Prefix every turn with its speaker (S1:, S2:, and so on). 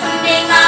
S1: Sunday nga